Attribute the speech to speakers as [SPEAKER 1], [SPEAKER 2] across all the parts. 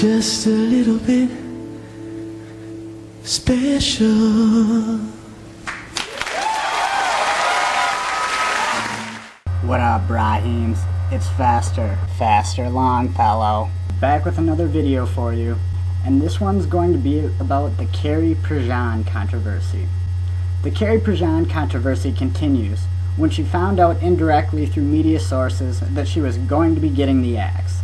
[SPEAKER 1] just a little bit special.
[SPEAKER 2] What up, Brahims? It's Fester, Fester Longfellow. Back with another video for you, and this one's going to be about the Carrie Prejean controversy. The Carrie Prejean controversy continues when she found out indirectly through media sources that she was going to be getting the axe.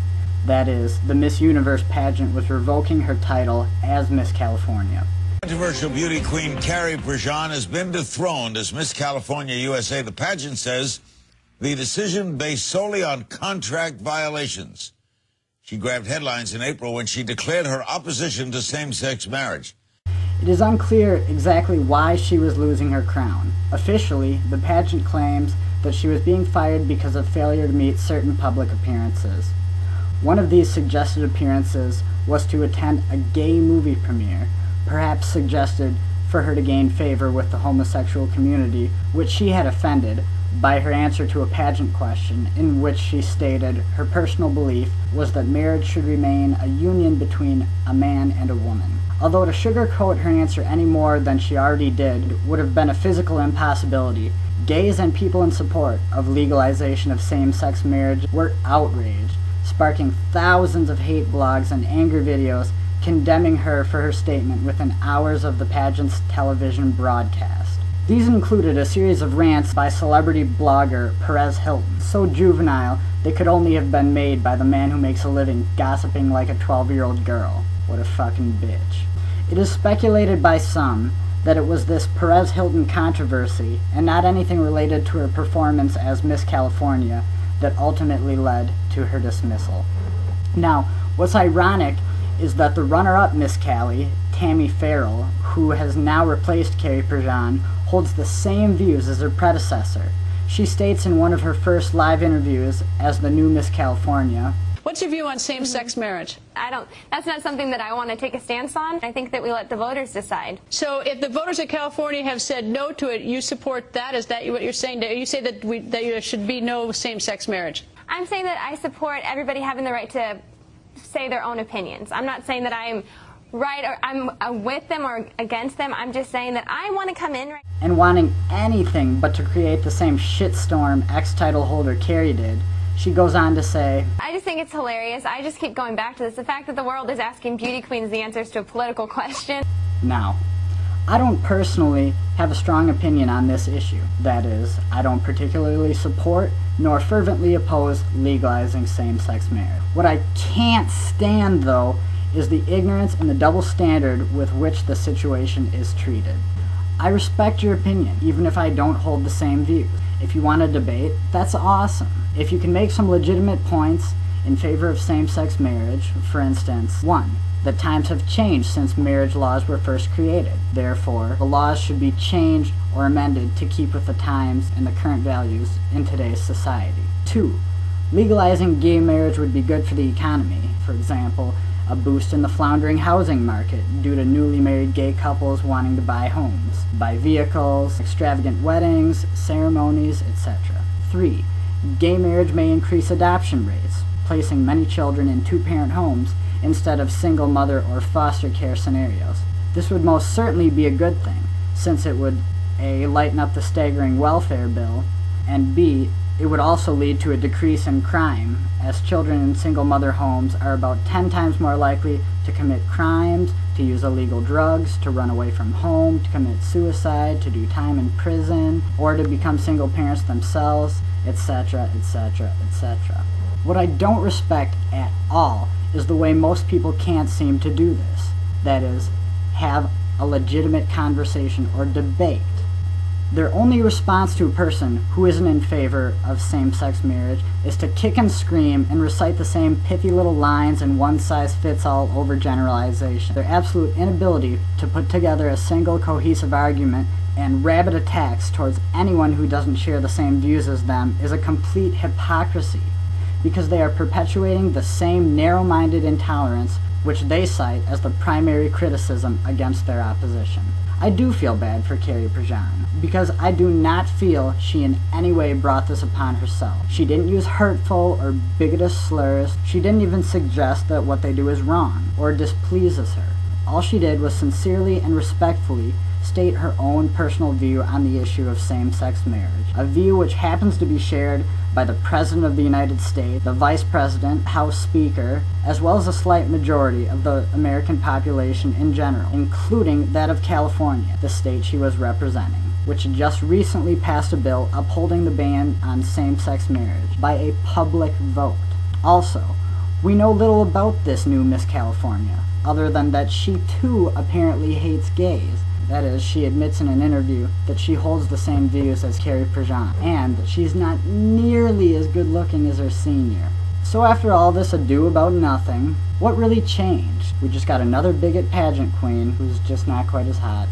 [SPEAKER 2] That is, the Miss Universe pageant was revoking her title as Miss California.
[SPEAKER 3] Controversial beauty queen Carrie Prejean has been dethroned as Miss California USA. The pageant says the decision based solely on contract violations. She grabbed headlines in April when she declared her opposition to same-sex marriage.
[SPEAKER 2] It is unclear exactly why she was losing her crown. Officially, the pageant claims that she was being fired because of failure to meet certain public appearances. One of these suggested appearances was to attend a gay movie premiere, perhaps suggested for her to gain favor with the homosexual community, which she had offended by her answer to a pageant question in which she stated her personal belief was that marriage should remain a union between a man and a woman. Although to sugarcoat her answer any more than she already did would have been a physical impossibility, gays and people in support of legalization of same-sex marriage were outraged sparking thousands of hate blogs and anger videos condemning her for her statement within hours of the pageant's television broadcast. These included a series of rants by celebrity blogger Perez Hilton, so juvenile they could only have been made by the man who makes a living gossiping like a 12-year-old girl. What a fucking bitch. It is speculated by some that it was this Perez Hilton controversy, and not anything related to her performance as Miss California, that ultimately led to her dismissal. Now, what's ironic is that the runner-up Miss Cali, Tami Farrell, who has now replaced Carrie Prejean, holds the same views as her predecessor. She states in one of her first live interviews as the new Miss California,
[SPEAKER 4] What's your view on same-sex mm-hmm. marriage?
[SPEAKER 5] I don't, that's not something that I want to take a stance on. I think that we let the voters decide.
[SPEAKER 4] So if the voters of California have said no to it, you support that? Is that what you're saying? You say that, we, that there should be no same-sex marriage?
[SPEAKER 5] I'm saying that I support everybody having the right to say their own opinions. I'm not saying that I'm right or I'm uh, with them or against them. I'm just saying that I want to come in right
[SPEAKER 2] and wanting anything but to create the same shitstorm ex-title holder Carrie did she goes on to say,
[SPEAKER 5] I just think it's hilarious. I just keep going back to this. The fact that the world is asking beauty queens the answers to a political question.
[SPEAKER 2] Now, I don't personally have a strong opinion on this issue. That is, I don't particularly support nor fervently oppose legalizing same-sex marriage. What I can't stand, though, is the ignorance and the double standard with which the situation is treated. I respect your opinion, even if I don't hold the same views. If you want to debate, that's awesome. If you can make some legitimate points in favor of same-sex marriage, for instance, 1. The times have changed since marriage laws were first created. Therefore, the laws should be changed or amended to keep with the times and the current values in today's society. 2. Legalizing gay marriage would be good for the economy. For example, a boost in the floundering housing market due to newly married gay couples wanting to buy homes, buy vehicles, extravagant weddings, ceremonies, etc. 3. Gay marriage may increase adoption rates, placing many children in two-parent homes instead of single mother or foster care scenarios. This would most certainly be a good thing, since it would A. lighten up the staggering welfare bill, and B. It would also lead to a decrease in crime, as children in single mother homes are about 10 times more likely to commit crimes, to use illegal drugs, to run away from home, to commit suicide, to do time in prison, or to become single parents themselves, etc., etc., etc. What I don't respect at all is the way most people can't seem to do this. That is, have a legitimate conversation or debate their only response to a person who isn't in favor of same-sex marriage is to kick and scream and recite the same pithy little lines and one-size-fits-all overgeneralization. Their absolute inability to put together a single cohesive argument and rabid attacks towards anyone who doesn't share the same views as them is a complete hypocrisy because they are perpetuating the same narrow-minded intolerance which they cite as the primary criticism against their opposition. I do feel bad for Carrie Prejean. Because I do not feel she in any way brought this upon herself. She didn't use hurtful or bigoted slurs. She didn't even suggest that what they do is wrong or displeases her. All she did was sincerely and respectfully state her own personal view on the issue of same-sex marriage, a view which happens to be shared by the President of the United States, the Vice President, House Speaker, as well as a slight majority of the American population in general, including that of California, the state she was representing which had just recently passed a bill upholding the ban on same-sex marriage by a public vote. Also, we know little about this new Miss California, other than that she too apparently hates gays. That is, she admits in an interview that she holds the same views as Carrie Prejean, and that she's not nearly as good looking as her senior. So after all this ado about nothing, what really changed? We just got another bigot pageant queen who's just not quite as hot.